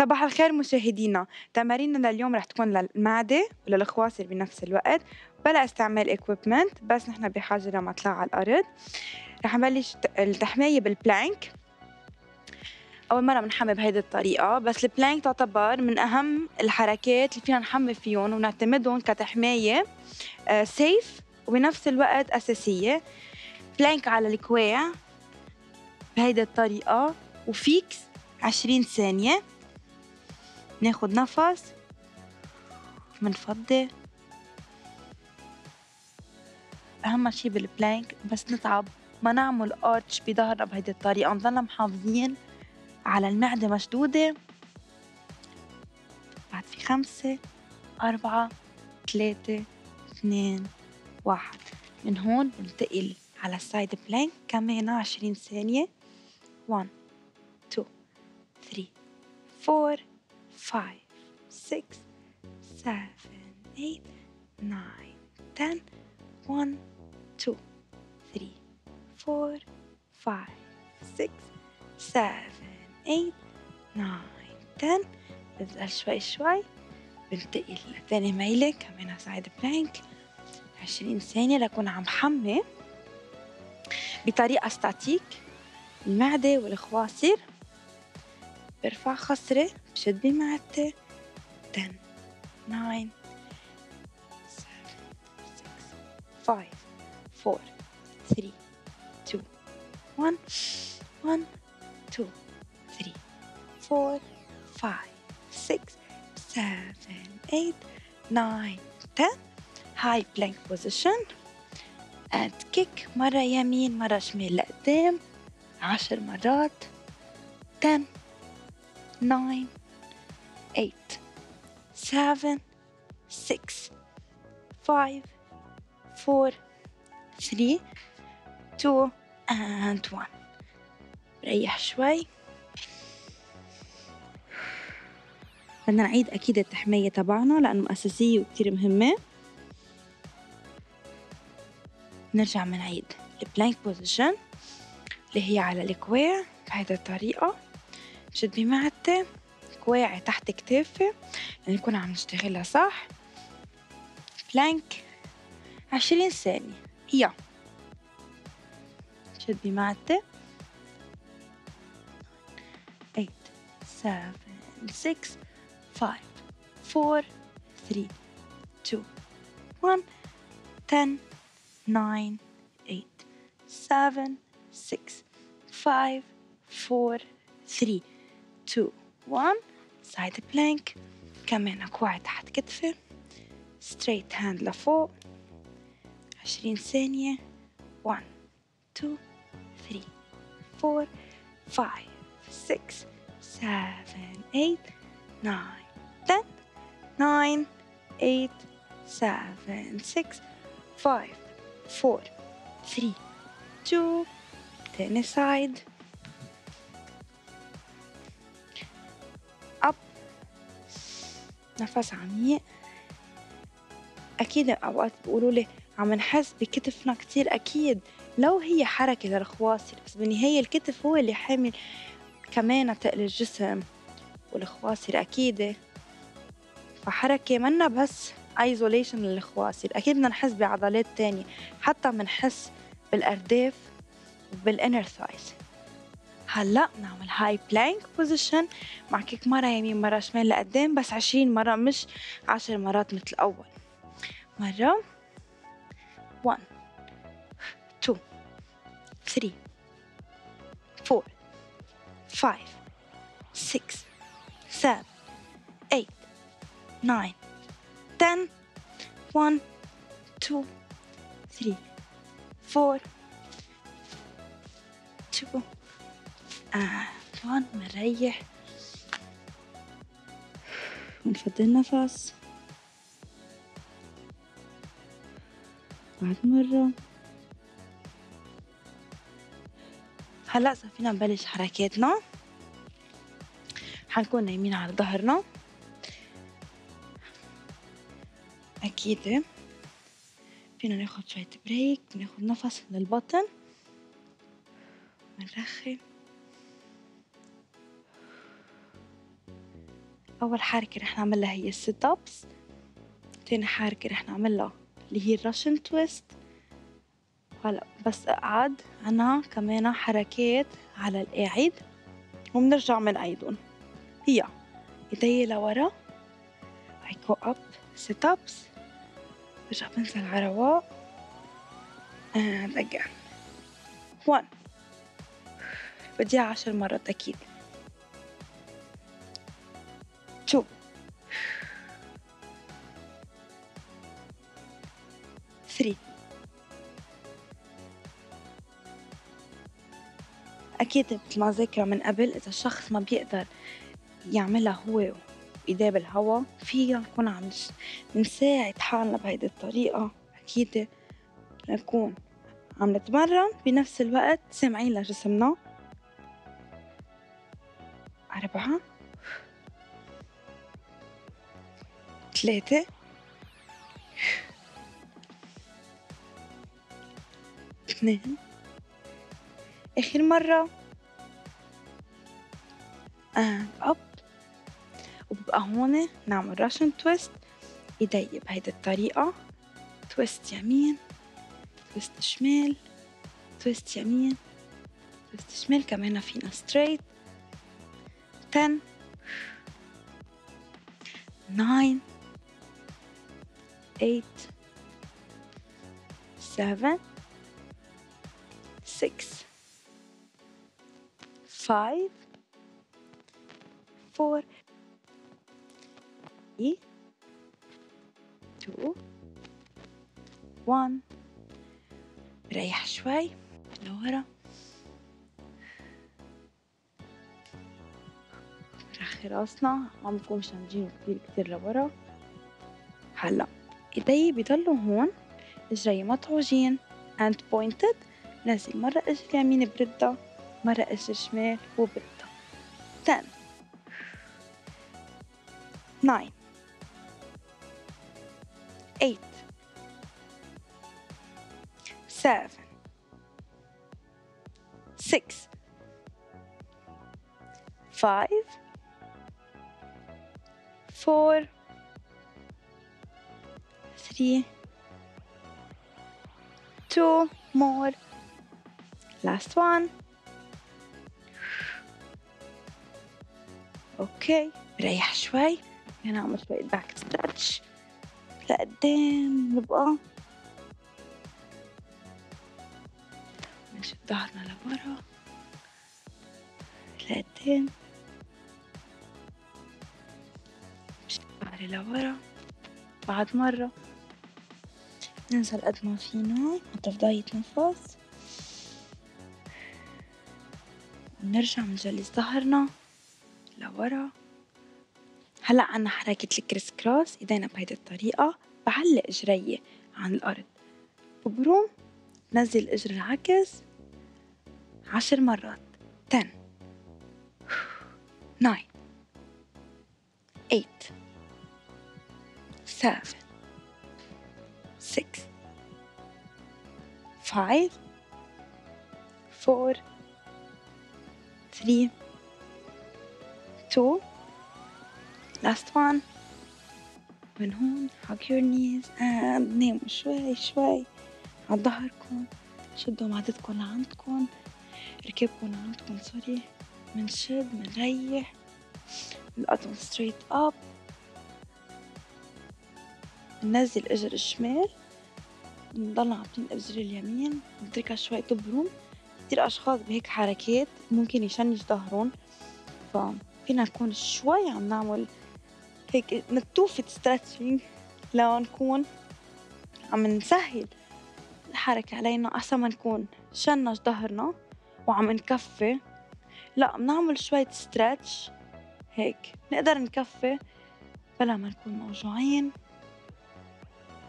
صباح الخير مشاهدينا. تماريننا لليوم رح تكون للمعدة وللخواصر بنفس الوقت. بلا استعمال equipment بس نحن بحاجة لمطرح على الأرض. رح نبلش التحمية بال plank أول مرة بنحمي بهيدي الطريقة بس ال plank تعتبر من أهم الحركات اللي فينا نحمي فيهم ونعتمدهم كتحماية safe آه، وبنفس الوقت أساسية. plank على الكواع بهيدي الطريقة وفيكس عشرين ثانية. ناخد نفس منفضي أهم شي بالبلانك بس نتعب. ما نعمل ارتش بظهرنا بهيدي الطريقة. نضلنا محافظين على المعدة مشدودة. بعد في خمسة أربعة ثلاثة اثنين واحد. من هون بنتقل على ال side plank كمان عشرين ثانية. 1 2 3 4 5 6 7 8 9 10 1 2 3 4 5 6 7 8 9 10 بنزل شوي شوي. بنتقل لثاني ميلة كمان side plank. 20 ثانية لكون عم حمي. بطريقة static المعدة والخواصر برفع خصري. بشد بمعدتي 10 9 7 6 5 4 3 2 1 1 2 3 4 5 6 7 8 9 10 high plank position. And kick مرة يمين مرة شمال لقدام عشر مرات 10 9 8 7 6 5 4 3 2 and 1 ريح شوي. بدنا نعيد أكيد التحمية تبعنا لأنه أساسية وكتير مهمة. نرجع منعيد ال plank position اللي هي على الكواع بهيدا الطريقة. بشد بمعدتي كواعي تحت كتافي يعني نكون عم نشتغلها صح؟ بلانك عشرين ثانية. يا. شد بمعدتي. 8 7 6 5 4 3 2 1 10 9 8 7 6 5 4 3 2 1 side plank. كمان كوعي تحت كتفي straight hand لفوق عشرين ثانية 1 2 3 4 5 6 7 8 9 10 9 8 7 6 5 4 3 2 تاني سايد نفس عميق. أكيد أوقات بيقولوا لي عم نحس بكتفنا كتير أكيد. لو هي حركة للخواصر بس بالنهاية الكتف هو اللي حامل كمان تقل الجسم والخواصر أكيد فحركة منا بس isolation للخواصر أكيد بدنا نحس بعضلات تانية. حتى بنحس بالأرداف بال inner thighs هلا نعمل high plank position مع كيك مرة يمين مرة شمال لقدام بس عشرين مرة مش عشر مرات مثل الأول. مرة. 1 2 3 4 5 6 7 8 9 10 1 2 3 4 2 آه هون بنريح النفس. بعد مرة. هلأ صار فينا نبلش حركاتنا. حنكون نايمين على ظهرنا. أكيد. فينا ناخد شوية break ناخد نفس للبطن. بنرخي أول حركة رح نعملها هي ال sit ups تاني حركة رح نعملها اللي هي ال Russian twist. هلا بس أقعد عنا كمان حركات على القاعد وبنرجع بنعيدن هي إيدي لورا. I go up sit ups برجع بنزل على رواق. and again one. بديها عشر مرات أكيد. 3 أكيد مثل ما ذاكرة من قبل إذا الشخص ما بيقدر يعملها هو إيديه بالهوا فيها نكون عم نساعد حالنا بهيدي الطريقة. أكيد نكون عم نتمرن بنفس الوقت سامعين لجسمنا. أربعة ثلاثة. اثنين. آخر مرة. and up وببقى هون نعمل Russian twist. ايدي بهيدي الطريقة. twist يمين twist شمال twist يمين twist شمال. كمان فينا straight 10 9 8 7 6 5 4 3 2 1 ريح شوي لورا رخي راسنا. عم نكون مش نجيب كتير كتير لورا. هلا إيدي بضلوا هون. اجري مطعوجين. And pointed. نزل مرة اجر اليمين بردها مرة اجر شمال وبردها 10 9 8 7 6 5 4 3 2 more last one. okay ريح شوي. هنا اعمل شوية back stretch لقدام نبقى. نشد ظهرنا لورا. لقدام نشد ظهري لورا. بعد مرة. ننزل قد ما فينا نطف ضاية نفس ونرجع نجلس ظهرنا لورا. هلا عنا حركة الكريس كروس إيدينا بهيدي الطريقة. بعلق إجري عن الأرض. وبروم نزل الاجر العكس عشر مرات. 10 9 8 7 6 5 4 3 2 last one. من هون hug your knees and ناموا شوي شوي. على ظهركم. شدوا معدتكم لعندكم. ركبكم لعندكم سوري منشد منريح بنقطن straight up. بننزل أجر الشمال. بنضل عم اجر اليمين. بنتركها شوي تبرم. كتير أشخاص بهيك حركات ممكن يشنج ظهرهم. ففينا نكون شوي عم نعمل هيك نتوفة stretching لنكون عم نسهل الحركة علينا أحسن ما نكون شنج ظهرنا وعم نكفي. لا بنعمل شوية stretch هيك. نقدر نكفي بلا ما نكون موجوعين.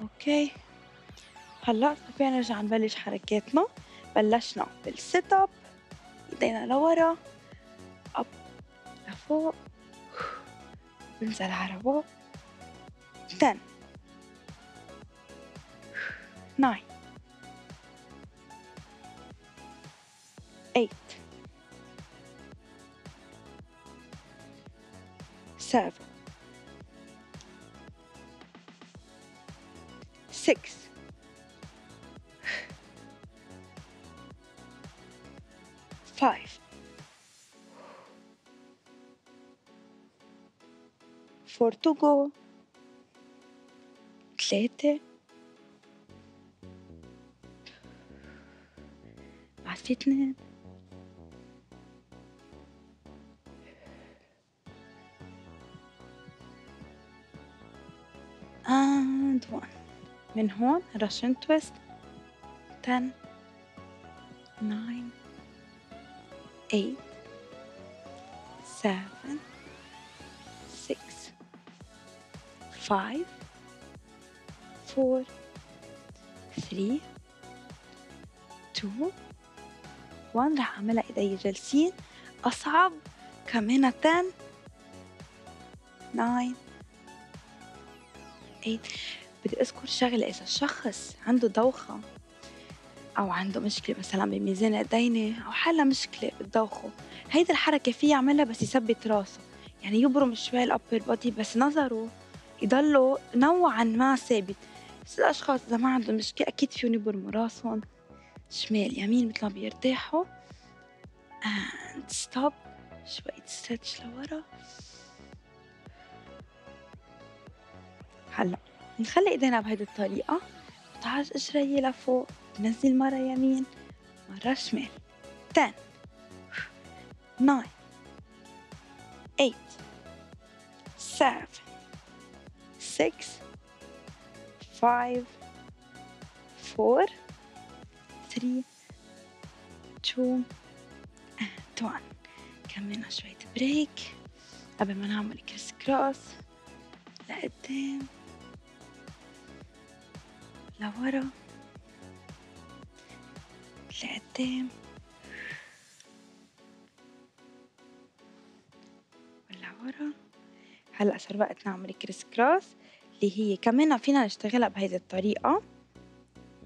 okay. هلأ فينا نرجع نبلش حركاتنا. بلشنا بالسيت اب إيدينا لورا أب لفوق بنزل على فوق 10 9 8 7 6 five. Four to go ثلاثة بعد في اثنين and one. من هون راشن تويست 10 9 8 7 6 5 4 3 2 1 رح أعملها إيدي جالسين أصعب كمان 10 9 8 بدي أذكر شغلة إذا الشخص عنده دوخة. أو عنده مشكلة مثلا بميزان ايدينه أو حالة مشكلة بالدوخة هيدي الحركة فيه يعملها بس يثبت راسه. يعني يبرم شوي الأبر بودي بس نظره يضلوا نوعا ما ثابت. بس الأشخاص إذا ما عندهم مشكلة أكيد فيهم يبرموا راسهم شمال يمين مثل ما بيرتاحوا. And stop. شوية ستريتش لورا. هلأ نخلي إيدينا بهيدي الطريقة. بتعج اجري لفوق. بنزل مرة يمين مرة شمال. 10 9 8 7 6 5 4 3 2 and 1 كملنا شوية break قبل ما نعمل criss cross لقدام لورا لقدام ولورا هلا صار وقت نعمل criss cross اللي هي كمان فينا نشتغلها بهيدي الطريقة.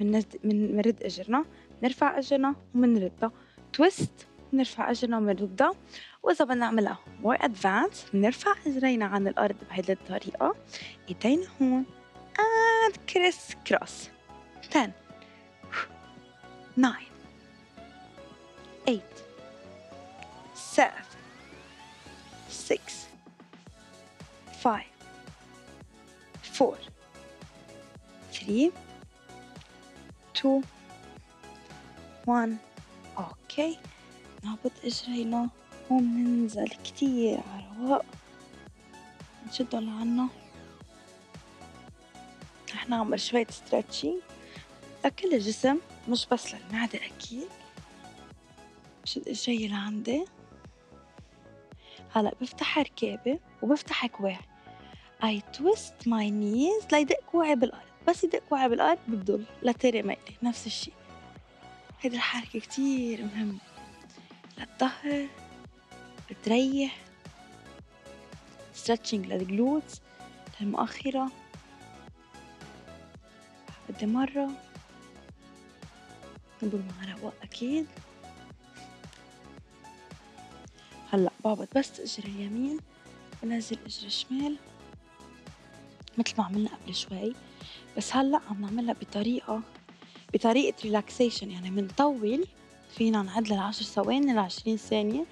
من منرد أجرنا نرفع أجرنا ومنردها. twist بنرفع أجرنا وبنردها وإذا بدنا نعملها more advanced بنرفع أجرينا عن الأرض بهيدي الطريقة. إيدينا هون. And criss cross 10 9 8 7 6 5 4 3 2 1 okay نهبط اجرينا ومننزل كتير. على رواق نشدهم لعنا نعمل شوية stretching لكل الجسم مش بس للمعدة أكيد. بشد اجري لعندي هلأ بفتح ركابي وبفتح كواعي. I twist my knees ليدق كوعي بالأرض. بس يدق كوعي بالأرض ببدل لتري ميلي نفس الشي. هيدي الحركة كتير مهمة. للظهر بتريح stretching للجلوتس للمؤخرة. بدي مرة. نقول مع رواق أكيد. هلأ بهبط بس إجري اليمين بنزل إجري الشمال. مثل ما عملنا قبل شوي. بس هلأ عم نعملها بطريقة بطريقة relaxation يعني بنطول فينا نعد للعشر ثواني لعشرين ثانية.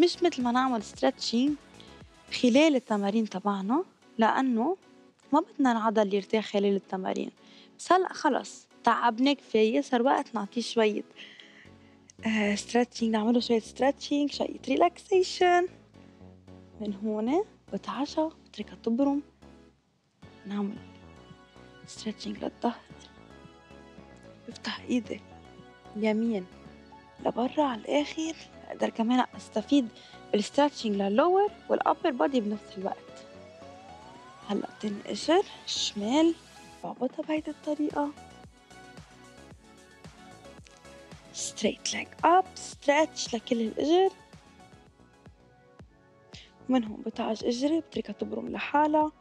مش مثل ما نعمل stretching خلال التمارين تبعنا لأنه ما بدنا العضل يرتاح خلال التمارين. هلا خلص تعبنا كفاية صار وقت نعطيه شوية stretching آه، نعمله شوية stretching شوية relaxation من هون بتعشى بتركها تبرم نعمل stretching للظهر. بفتح إيدي اليمين لبرا على الآخر أقدر كمان أستفيد بال stretching لل lower وال upper body بنفس الوقت. هلأ تنقشر الشمال بعبطها بهيدي الطريقة straight leg up stretch لكل الإجر. ومن هون بتعج إجري بتركها تبرم لحالها.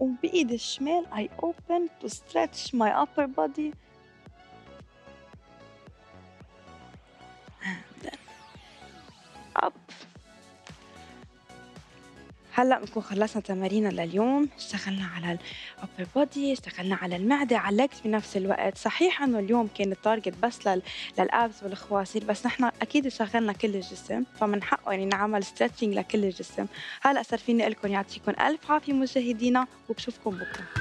وبإيدي الشمال I open to stretch my upper body. هلأ بنكون خلصنا تمارينا لليوم. اشتغلنا على ال upper body اشتغلنا على المعدة على ال legs بنفس الوقت. صحيح إنه اليوم كان ال target بس لل... لل abs والخواسر بس نحن أكيد شغلنا كل الجسم فمن حقه يعني نعمل stretching لكل الجسم. هلا صار فيني قلكم يعطيكم ألف عافية مشاهدينا وبشوفكم بكرة.